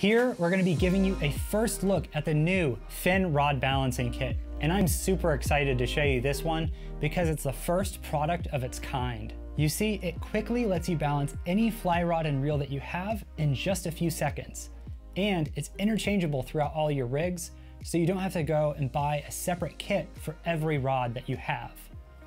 Here, we're gonna be giving you a first look at the new Finn Rod Balancing Kit. And I'm super excited to show you this one because it's the first product of its kind. You see, it quickly lets you balance any fly rod and reel that you have in just a few seconds. And it's interchangeable throughout all your rigs, so you don't have to go and buy a separate kit for every rod that you have.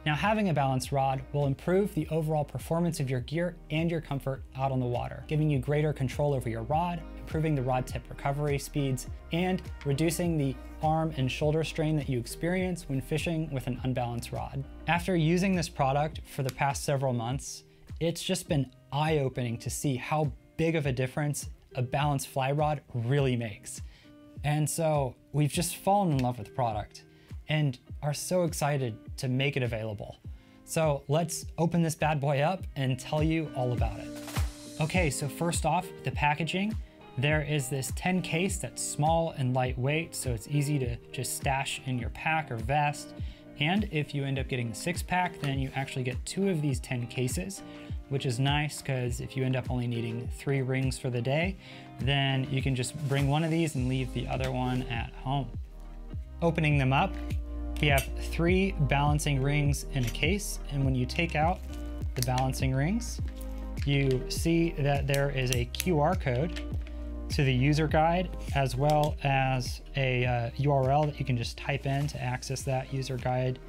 Now having a balanced rod will improve the overall performance of your gear and your comfort out on the water, giving you greater control over your rod, improving the rod tip recovery speeds, and reducing the arm and shoulder strain that you experience when fishing with an unbalanced rod. After using this product for the past several months, it's just been eye-opening to see how big of a difference a balanced fly rod really makes. And so we've just fallen in love with the product and are so excited to make it available. So let's open this bad boy up and tell you all about it. Okay, so first off, the packaging. There is this 10 case that's small and lightweight, so it's easy to just stash in your pack or vest. And if you end up getting the six pack, then you actually get two of these 10 cases, which is nice because if you end up only needing three rings for the day, then you can just bring one of these and leave the other one at home. Opening them up, we have three balancing rings in a case, and when you take out the balancing rings, you see that there is a QR code to the user guide as well as a uh, URL that you can just type in to access that user guide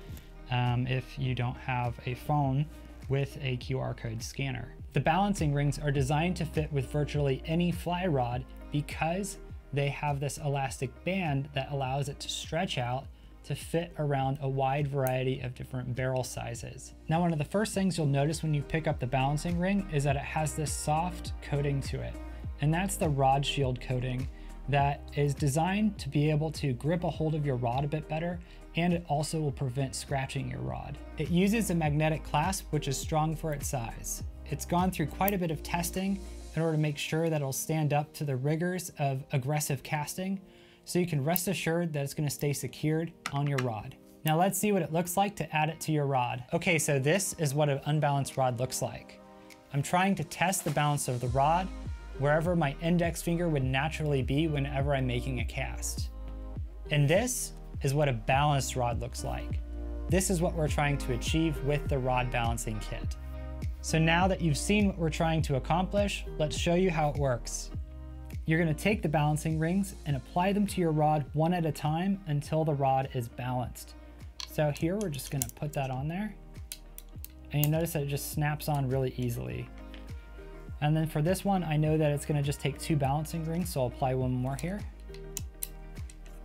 um, if you don't have a phone with a QR code scanner. The balancing rings are designed to fit with virtually any fly rod because they have this elastic band that allows it to stretch out to fit around a wide variety of different barrel sizes. Now, one of the first things you'll notice when you pick up the balancing ring is that it has this soft coating to it. And that's the rod shield coating that is designed to be able to grip a hold of your rod a bit better and it also will prevent scratching your rod. It uses a magnetic clasp which is strong for its size. It's gone through quite a bit of testing in order to make sure that it'll stand up to the rigors of aggressive casting, so you can rest assured that it's gonna stay secured on your rod. Now let's see what it looks like to add it to your rod. Okay, so this is what an unbalanced rod looks like. I'm trying to test the balance of the rod wherever my index finger would naturally be whenever I'm making a cast. And this is what a balanced rod looks like. This is what we're trying to achieve with the rod balancing kit. So now that you've seen what we're trying to accomplish, let's show you how it works. You're gonna take the balancing rings and apply them to your rod one at a time until the rod is balanced. So here we're just gonna put that on there. And you notice that it just snaps on really easily. And then for this one, I know that it's gonna just take two balancing rings, so I'll apply one more here.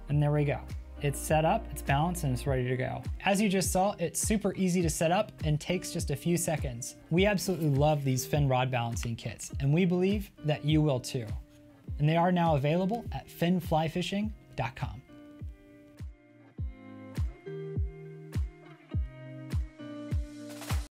And there we go. It's set up, it's balanced, and it's ready to go. As you just saw, it's super easy to set up and takes just a few seconds. We absolutely love these Finn rod balancing kits, and we believe that you will too and they are now available at finnflyfishing.com.